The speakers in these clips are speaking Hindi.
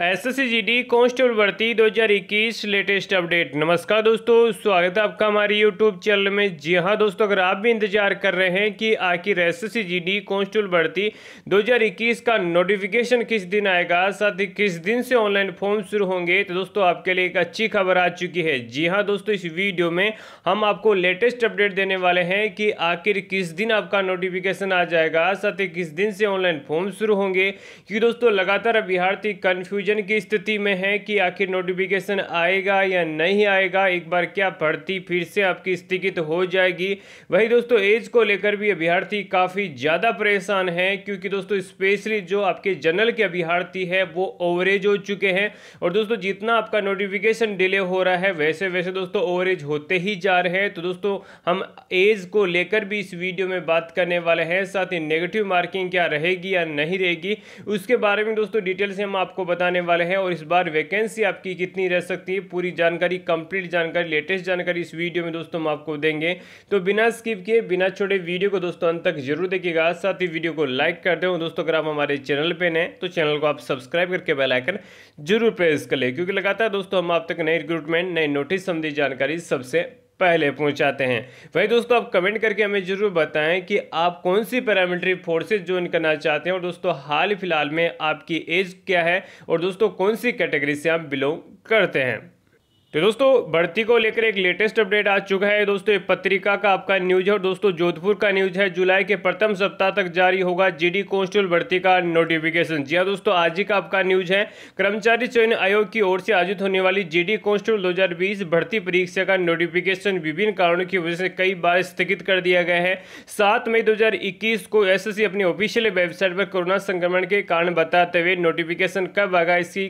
S S G D constable भर्ती 2021 लेटेस्ट अपडेट। नमस्कार दोस्तों, स्वागत है आपका हमारी यूट्यूब चैनल में। जी हाँ दोस्तों, अगर आप भी इंतज़ार कर रहे हैं कि आखिर S S G D constable भर्ती 2021 का नोटिफिकेशन किस दिन आएगा, साथ ही किस दिन से ऑनलाइन फॉर्म शुरू होंगे तो दोस्तों आपके लिए एक अच्छी खबर आ चुकी है। जी हाँ दोस्तों, इस वीडियो में हम आपको लेटेस्ट अपडेट देने वाले हैं कि आखिर किस दिन आपका नोटिफिकेशन आ जाएगा, साथ ही किस दिन से ऑनलाइन फॉर्म शुरू होंगे, क्योंकि दोस्तों, लगातार अभ्यर्थी कन्फ्यूज़ कन्फ्यूज़न की स्थिति में है कि आखिर नोटिफिकेशन आएगा या नहीं आएगा, एक बार क्या भर्ती फिर से आपकी स्थगित हो जाएगी। वही दोस्तों एज को लेकर भी अभ्यर्थी काफ़ी ज़्यादा परेशान हैं, क्योंकि दोस्तों स्पेशली जो आपके जनरल के अभ्यर्थी है, वो ओवरेज हो चुके हैं। और दोस्तों, जितना आपका नोटिफिकेशन डिले हो रहा है वैसे वैसे दोस्तों ओवरेज होते ही जा रहे हैं। तो दोस्तों, हम एज को लेकर भी इस वीडियो में बात करने वाले हैं, साथ ही नेगेटिव मार्किंग क्या रहेगी या नहीं रहेगी, उसके बारे में दोस्तों डिटेल से हम आपको बताने आने वाले हैं और इस बार वैकेंसी आपकी कितनी रह सकती है, पूरी जानकारी कंप्लीट जानकारी लेटेस्ट जानकारी इस वीडियो में दोस्तों हम आपको देंगे। तो बिना स्किप किए, बिना छोटे वीडियो को दोस्तों अंत तक ज़रूर देखिएगा। साथ ही वीडियो को लाइक कर दे दोस्तों अगर आप हमारे चैनल पर नए तो चैनल को आप सब्सक्राइब करके बेलाइकन ज़रूर प्रेस कर ले, क्योंकि लगातार दोस्तों हम आप तक नई रिक्रूटमेंट नई नोटिस संबंधी जानकारी सबसे पहले पहुंचाते हैं। वही दोस्तों, आप कमेंट करके हमें ज़रूर बताएँ कि आप कौन सी पैरामिलिट्री फोर्सेज ज्वाइन करना चाहते हैं। और दोस्तों, हाल फ़िलहाल में आपकी एज क्या है? और दोस्तों, कौन सी कैटेगरी से आप बिलोंग करते हैं? तो दोस्तों भर्ती को लेकर एक लेटेस्ट अपडेट आ चुका है। दोस्तों, ये पत्रिका का आपका न्यूज़ है और दोस्तों, जोधपुर का न्यूज़ है। जुलाई के प्रथम सप्ताह तक जारी होगा जीडी कांस्टेबल भर्ती का नोटिफिकेशन जी हाँ दोस्तों, आज ही का आपका न्यूज़ है। कर्मचारी चयन आयोग की ओर से आयोजित होने वाली जीडी कांस्टेबल दो हज़ार बीस भर्ती परीक्षा का नोटिफिकेशन विभिन्न कारणों की वजह से कई बार स्थगित कर दिया गया है। सात मई दो हज़ार इक्कीस को एसएससी अपनी ऑफिशियल वेबसाइट पर कोरोना संक्रमण के कारण बताते हुए नोटिफिकेशन कब आगा इसकी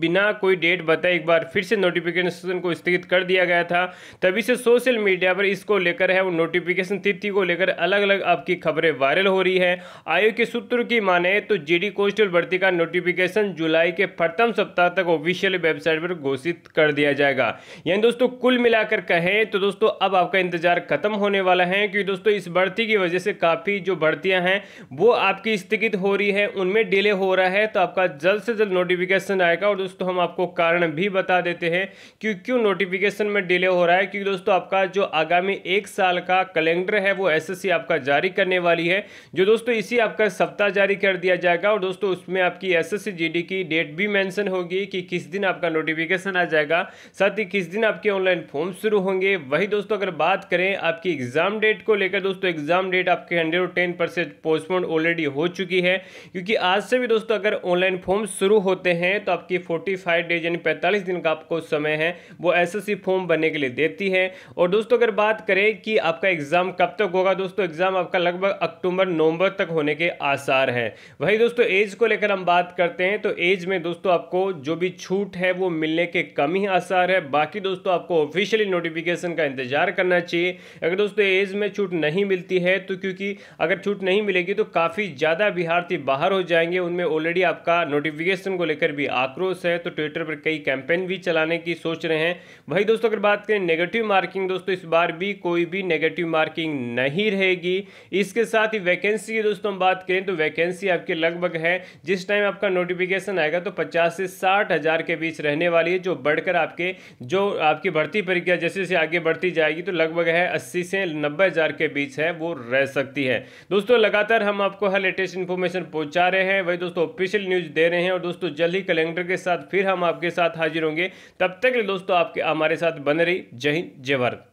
बिना कोई डेट बताए एक बार फिर से नोटिफिकेशन नोटिफिकेशन को स्थगित कर दिया गया था। तभी से सोशल मीडिया पर इसको लेकर है, वो नोटिफिकेशन तिथि को लेकर अलग अलग आपकी खबरें वायरल हो रही है। आयोग के सूत्र की माने तो जीडी कोस्टल भर्ती का नोटिफिकेशन जुलाई के प्रथम सप्ताह तक ऑफिशियल वेबसाइट पर घोषित कर दिया जाएगा। यानी दोस्तों, कुल मिलाकर कहें तो दोस्तों, अब आपका इंतज़ार खत्म होने वाला है, क्योंकि दोस्तों, इस भर्ती की वजह से काफ़ी जो भर्तियाँ हैं, वो आपकी स्थगित हो रही है, उनमें डिले हो रहा है तो आपका जल्द से जल्द नोटिफिकेशन आएगा और दोस्तों, हम आपको कारण भी बता देते हैं कि क्यों क्यों नोटिफिकेशन में डिले हो रहा है? क्योंकि दोस्तों, आपका जो आगामी एक साल का कैलेंडर है, वो एसएससी आपका जारी करने वाली है। जो दोस्तों, इसी आपका सप्ताह जारी कर दिया जाएगा और दोस्तों, उसमें आपकी एसएससी जीडी की डेट भी मेंशन होगी कि किस दिन आपका नोटिफिकेशन आ जाएगा। साथ ही किस दिन आपके ऑनलाइन फॉर्म शुरू होंगे, वही दोस्तों, अगर बात करें आपकी एग्ज़ाम डेट को लेकर, दोस्तों एग्ज़ाम डेट आपके हंड्रेड और पोस्टपोन ऑलरेडी हो चुकी है। क्योंकि आज से भी दोस्तों, अगर ऑनलाइन फॉर्म शुरू होते हैं तो आपकी फोर्टी डेज़ यानी पैंतालीस दिन का आपको समय है। वो एसएससी फॉर्म बनने के लिए देती है। और दोस्तों, अगर बात करें कि आपका एग्ज़ाम कब तक होगा, दोस्तों एग्ज़ाम आपका लगभग अक्टूबर, नवंबर तक होने के आसार हैं। वही दोस्तों एज को लेकर हम बात करते हैं तो एज में दोस्तों, आपको जो भी छूट है, वो मिलने के कम ही आसार है। बाकी दोस्तों, आपको ऑफिशियली नोटिफिकेशन का इंतज़ार करना चाहिए। अगर दोस्तों एज में छूट नहीं मिलती है तो क्योंकि अगर छूट नहीं मिलेगी तो काफ़ी ज़्यादा अभ्यर्थी बाहर हो जाएँगे। उनमें ऑलरेडी आपका नोटिफिकेशन को लेकर भी आक्रोश है। तो ट्विटर पर कई कैंपेन भी चलाने की सोच रहे हैं। वही दोस्तों, अगर बात करें नेगेटिव मार्किंग दोस्तों, इस बार भी कोई भी नेगेटिव मार्किंग नहीं रहेगी। इसके साथ ही वैकेंसी की दोस्तों, हम बात करें तो वैकेंसी आपके लगभग है। जिस टाइम आपका नोटिफिकेशन आएगा तो पचास से साठ हज़ार के बीच रहने वाली है, जो बढ़कर आपके, जो आपकी भर्ती प्रक्रिया जैसे जैसे आगे बढ़ती जाएगी तो लगभग है अस्सी से नब्बे हज़ार के बीच है, वो रह सकती है। दोस्तों, लगातार हम आपको हर लेटेस्ट इन्फॉर्मेशन पहुँचा रहे हैं। वही दोस्तों ऑफिशियल न्यूज़ दे रहे हैं और दोस्तों, जल्द ही कैलेंडर के साथ फिर हम आपके साथ हाजिर होंगे। तब तक दोस्तों आपके हमारे साथ बने रही जय हिंद जय भारत।